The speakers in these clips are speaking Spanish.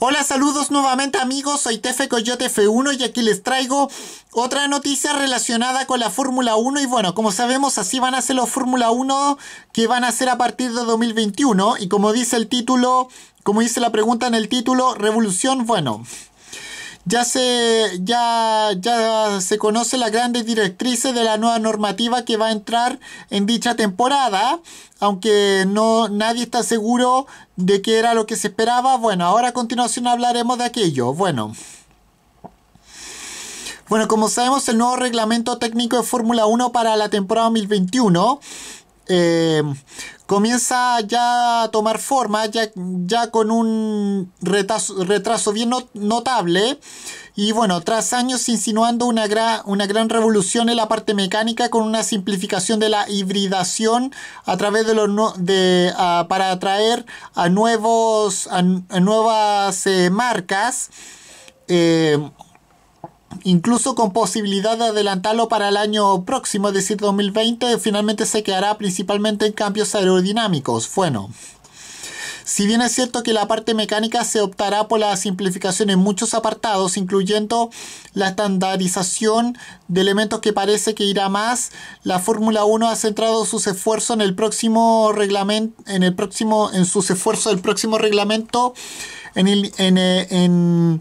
Hola, saludos nuevamente amigos, soy Tefe Coyote F1 y aquí les traigo otra noticia relacionada con la Fórmula 1 y bueno, como sabemos así van a ser los Fórmula 1 que van a ser a partir de 2021 y como dice el título, como dice la pregunta en el título, revolución, bueno, ya se, ya, ya se conoce las grandes directrices de la nueva normativa que va a entrar en dicha temporada, aunque no, nadie está seguro de qué era lo que se esperaba. Bueno, ahora a continuación hablaremos de aquello. Bueno. Bueno, como sabemos, el nuevo reglamento técnico de Fórmula 1 para la temporada 2021 eh, comienza ya a tomar forma, ya, ya con un retraso, bien notable. Y bueno, tras años insinuando una, una gran revolución en la parte mecánica con una simplificación de la hibridación a través de los de, para atraer a nuevos a, nuevas eh, marcas. Eh, incluso con posibilidad de adelantarlo para el año próximo, es decir, 2020, finalmente se quedará principalmente en cambios aerodinámicos. Bueno. Si bien es cierto que la parte mecánica se optará por la simplificación en muchos apartados, incluyendo la estandarización de elementos que parece que irá más, la Fórmula 1 ha centrado sus esfuerzos en el próximo reglamento, en el próximo, en sus esfuerzos del próximo reglamento, en, el, en, en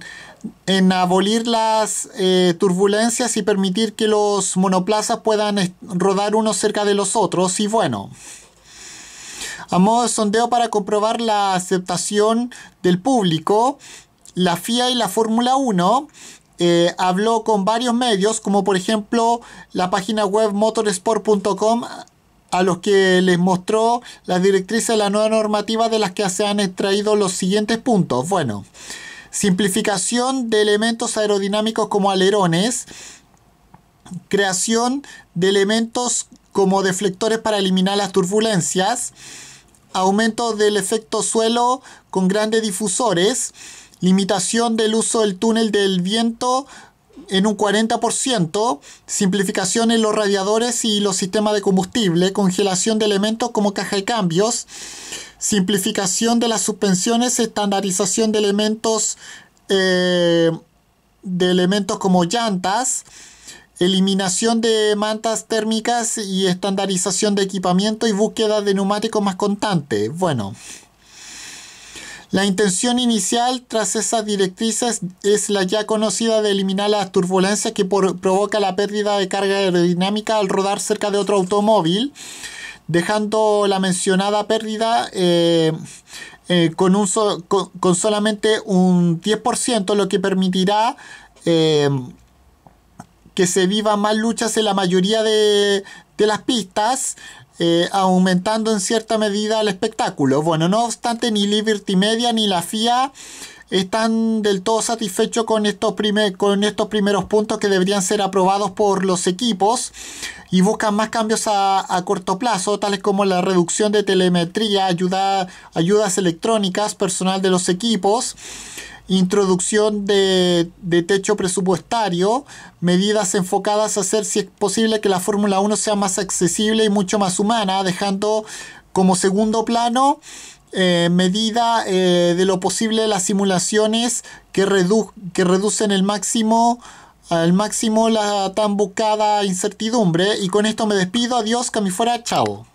en abolir las eh, turbulencias y permitir que los monoplazas puedan rodar unos cerca de los otros. Y bueno, a modo de sondeo para comprobar la aceptación del público, la FIA y la Fórmula 1 eh, habló con varios medios, como por ejemplo la página web motorsport.com, a los que les mostró las directrices de la nueva normativa de las que se han extraído los siguientes puntos. Bueno, simplificación de elementos aerodinámicos como alerones, creación de elementos como deflectores para eliminar las turbulencias, aumento del efecto suelo con grandes difusores, limitación del uso del túnel del viento en un 40%, simplificación en los radiadores y los sistemas de combustible, congelación de elementos como caja de cambios, simplificación de las suspensiones, estandarización de elementos, eh, de elementos como llantas, eliminación de mantas térmicas y estandarización de equipamiento y búsqueda de neumáticos más constantes. Bueno, la intención inicial tras esas directrices es la ya conocida de eliminar las turbulencias que provoca la pérdida de carga aerodinámica al rodar cerca de otro automóvil dejando la mencionada pérdida eh, eh, con, un con, solamente un 10%, lo que permitirá eh, que se vivan más luchas en la mayoría de, de las pistas, aumentando en cierta medida el espectáculo. Bueno, no obstante, ni Liberty Media ni la FIA están del todo satisfechos con estos, con estos primeros puntos que deberían ser aprobados por los equipos y buscan más cambios a, corto plazo, tales como la reducción de telemetría, ayuda, ayudas electrónicas, personal de los equipos, introducción de, techo presupuestario, medidas enfocadas a hacer si es posible que la Fórmula 1 sea más accesible y mucho más humana, dejando como segundo plano eh, medida eh, de lo posible las simulaciones que, reducen el máximo al máximo la tan buscada incertidumbre. Y con esto me despido. Adiós que fuera chao